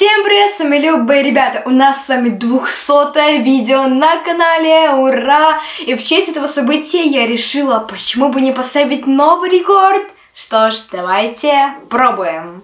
Всем привет, с вами Любые ребята, у нас с вами 200 видео на канале, ура! И в честь этого события я решила, почему бы не поставить новый рекорд? Что ж, давайте пробуем!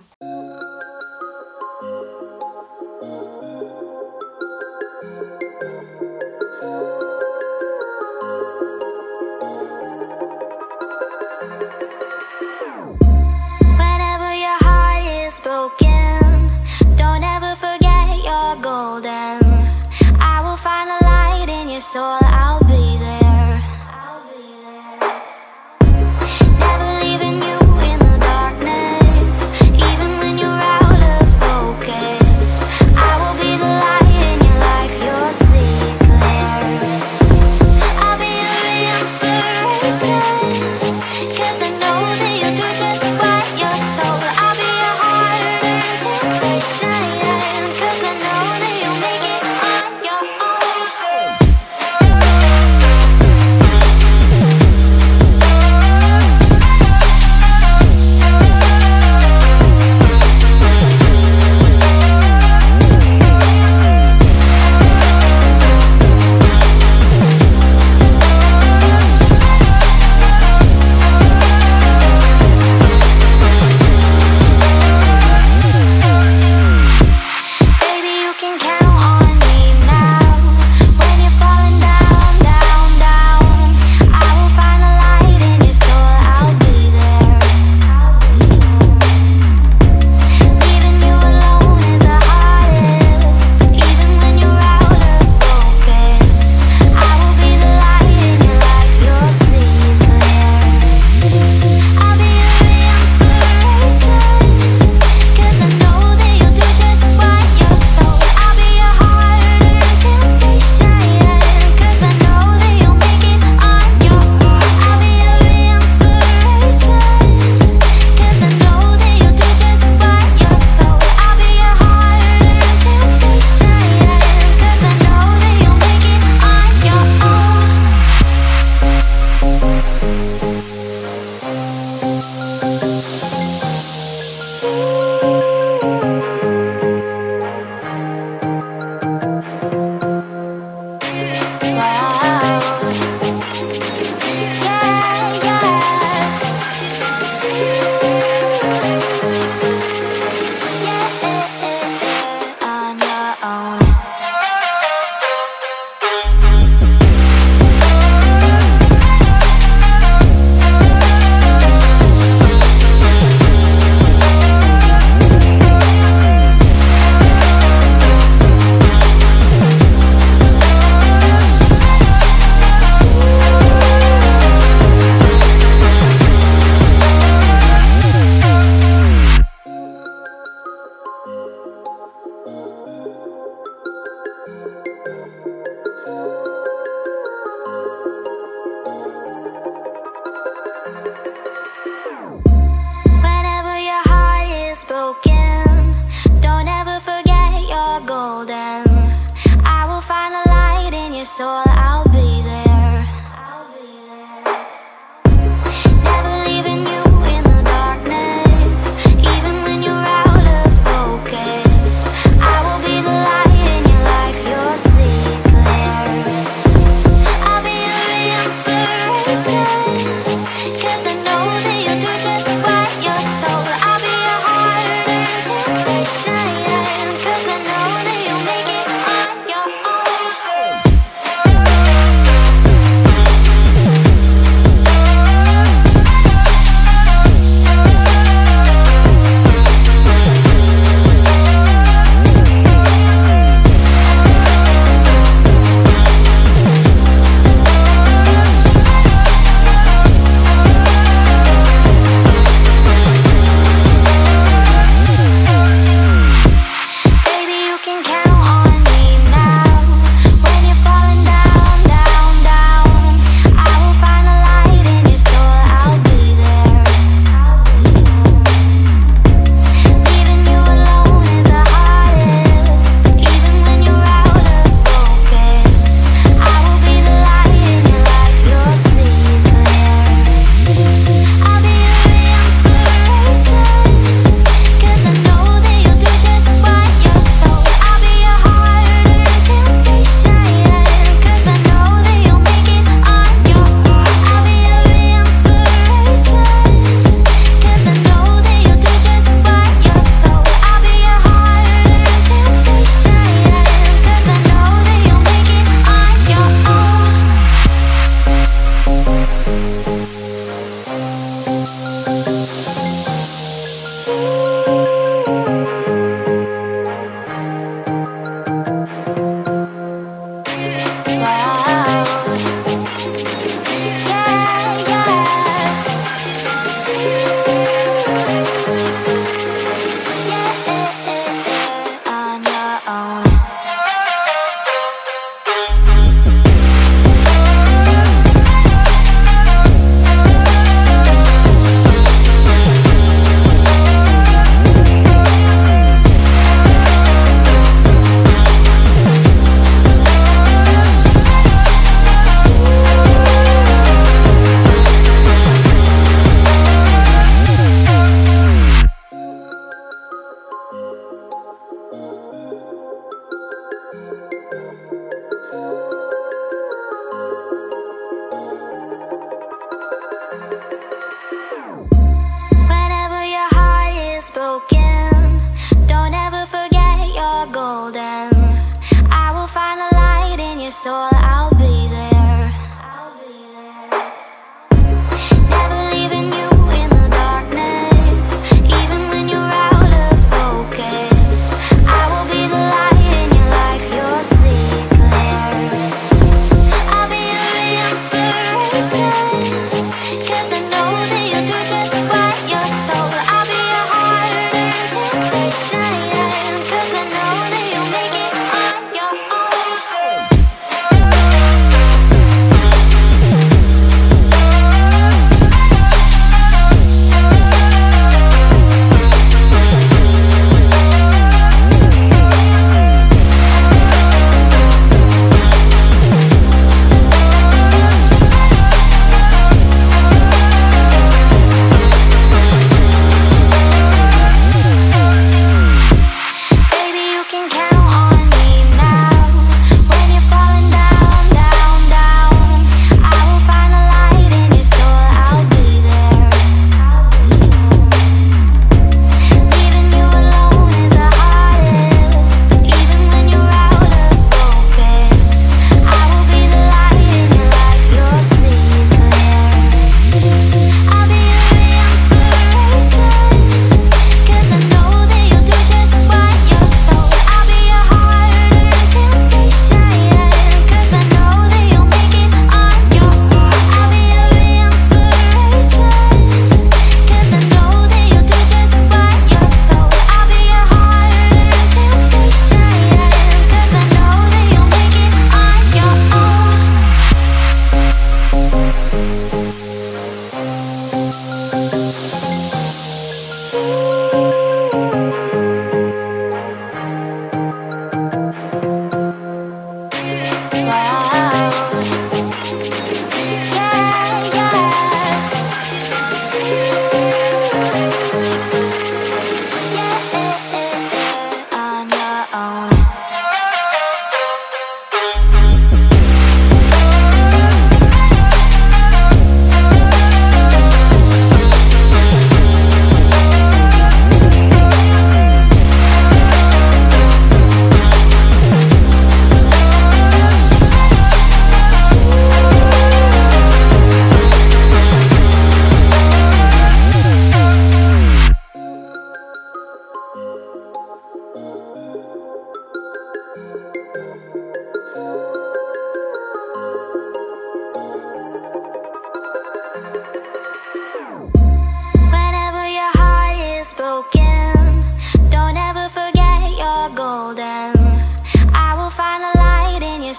sure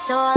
so I.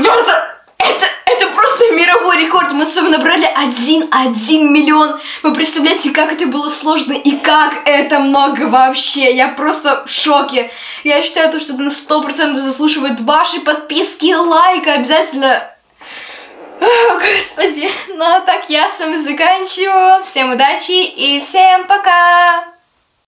ребята, это, это просто мировой рекорд. Мы с вами набрали 1-1 миллион. Вы представляете, как это было сложно и как это много вообще. Я просто в шоке. Я считаю, то, что это на 100% заслуживает ваши подписки, лайка. Обязательно... О, господи. Ну, а так я с вами заканчиваю. Всем удачи и всем пока!